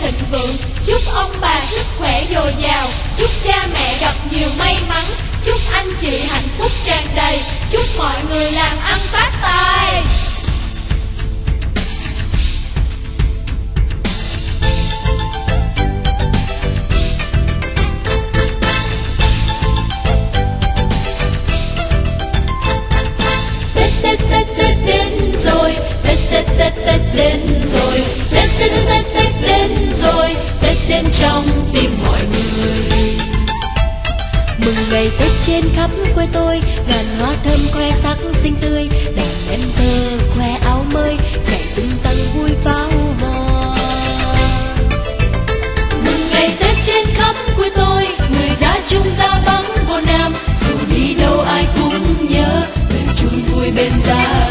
thịnh vượng. Chúc ông bà sức khỏe dồi dào. Chúc cha mẹ gặp nhiều may mắn. Chúc anh chị hạnh phúc tràn đầy. Chúc mọi người làm ăn phát tài. Trên khắp quê tôi. Ngàn hoa thơm khoe sắc xinh tươi, Đèn em thơ khoe áo mới Chạy tung tăng vui pháo hoa. Mừng ngày Tết trên khắp quê tôi, Người ra chung ra vắng vô nam. Dù đi đâu ai cũng nhớ Về chung vui bên gia.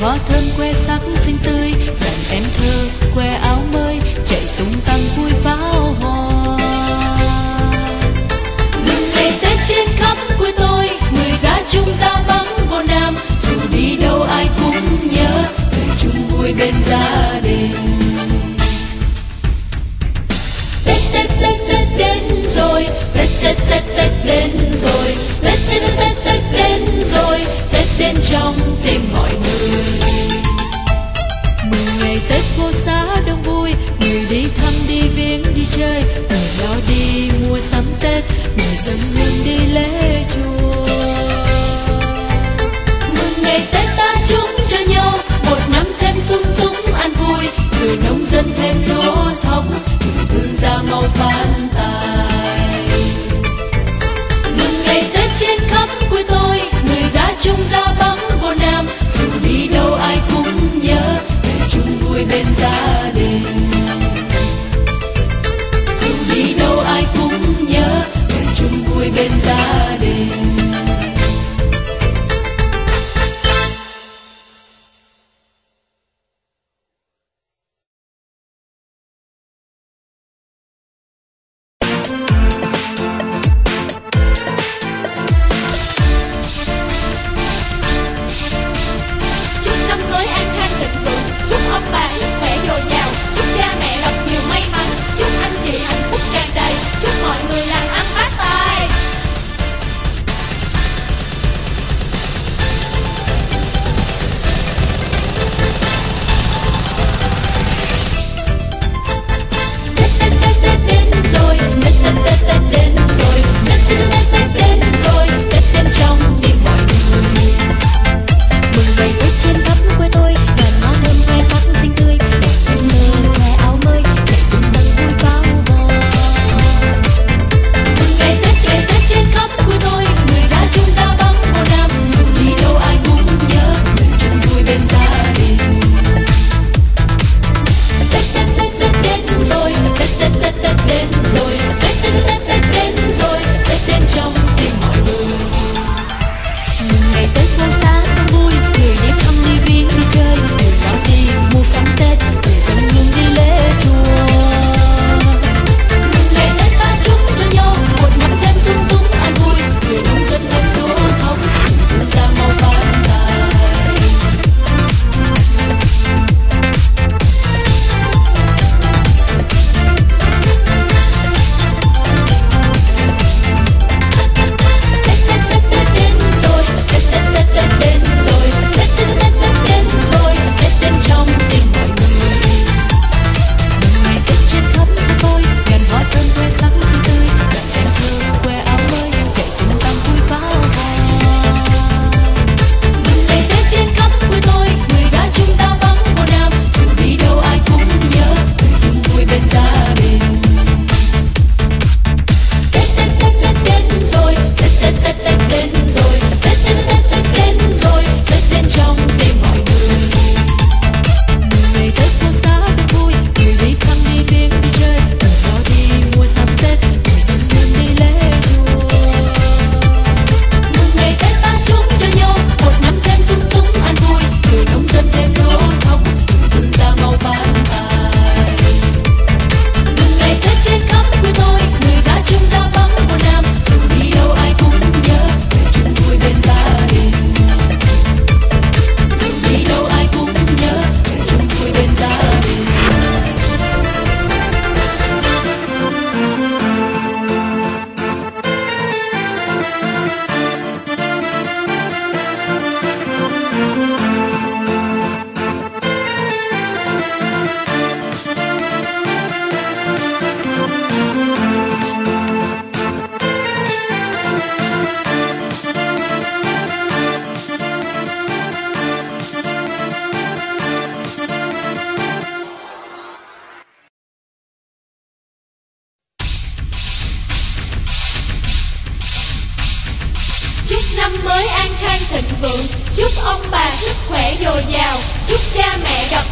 Hoa thơm que sắc xinh tươi Đàn em thơ que áo mới, Chạy tung tăng vui pháo hoa Mừng ngày Tết trên khắp quê tôi, Người ra chung ra vắng vô nam. Dù đi đâu ai cũng nhớ, người chung vui bên gia đình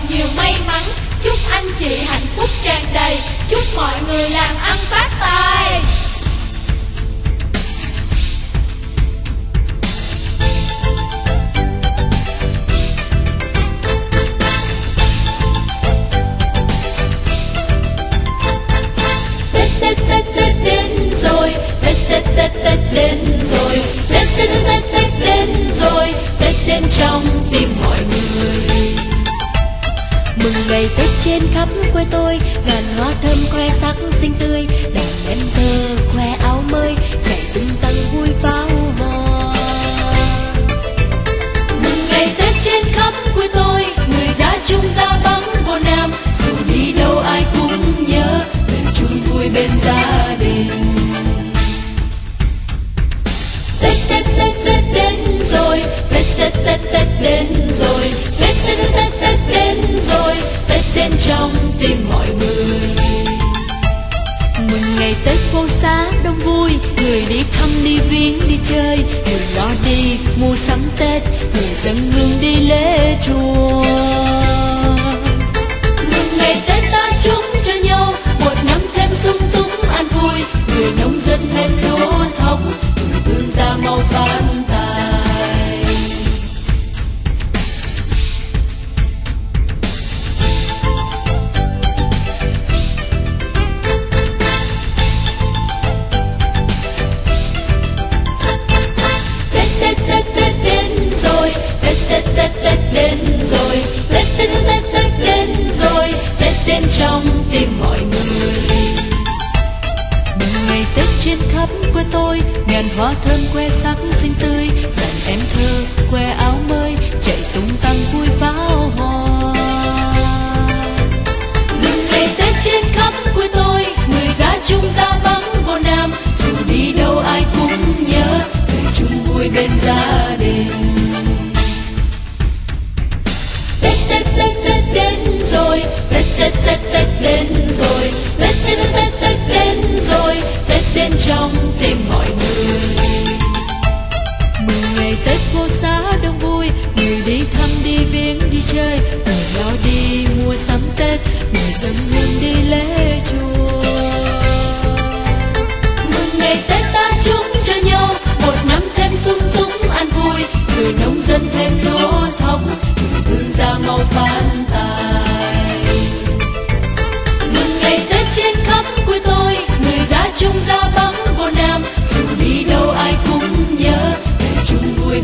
nhiều may mắn. Chúc anh chị hạnh phúc tràn đầy. Chúc mọi người làm ăn phát tài. tết trên khắp quê tôi, ngàn hoa thơm khoe sắc xinh tươi đàn em thơ khoe áo mới, chạy tung tăng vui pháo hò mừng ngày tết trên khắp quê tôi, người ra chung ra bắc vô nam, dù đi đâu ai cũng nhớ người chung vui bên gia đình. Tết tết tết tết đến rồi, tết tết tết tết đến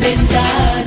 pensar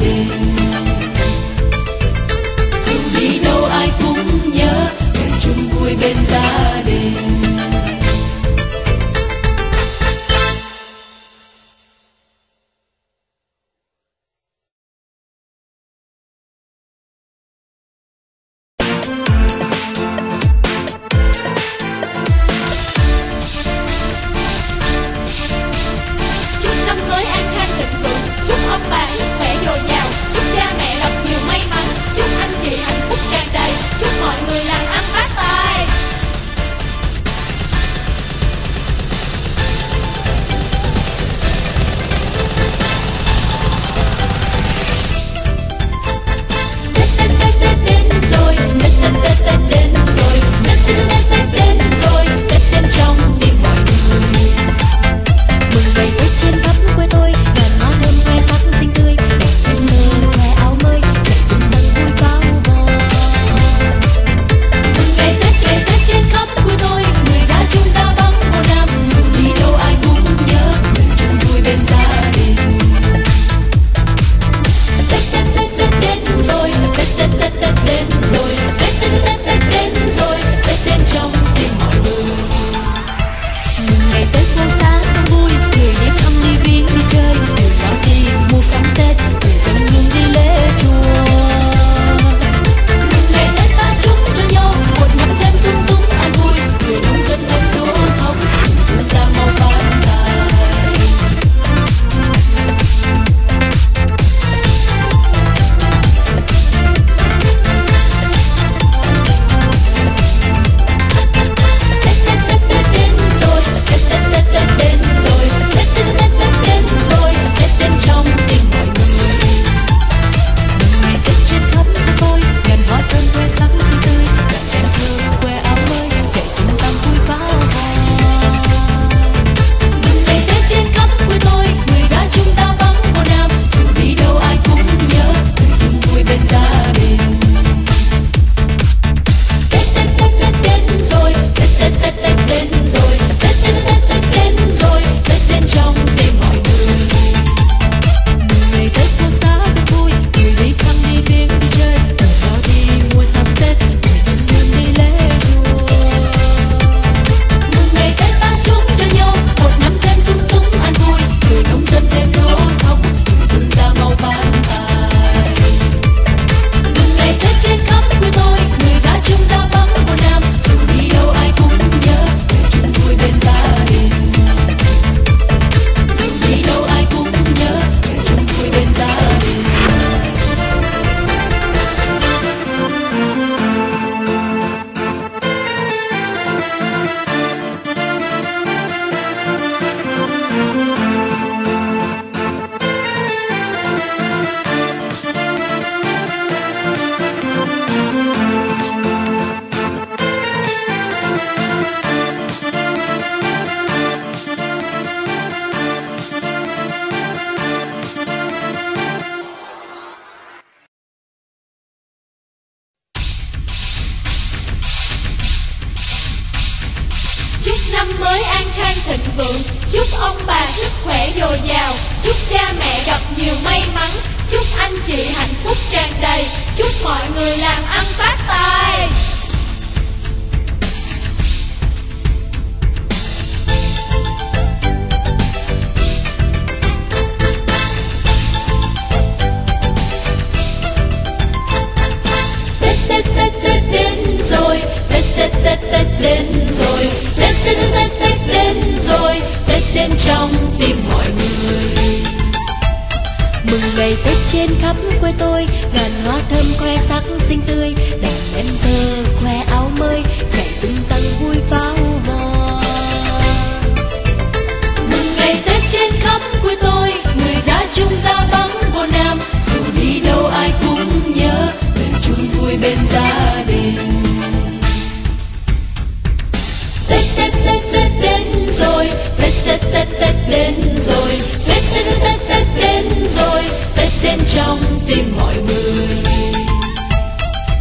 trong tim mọi người.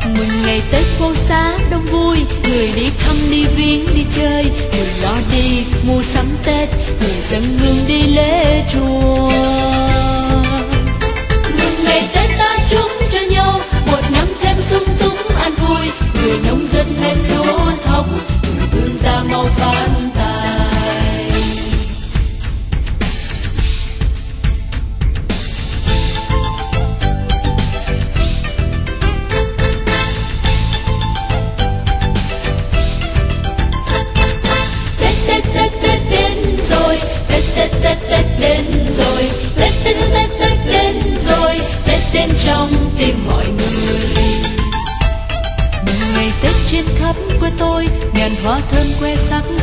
Mừng ngày tết phố xá đông vui, người đi thăm đi thân quê sắc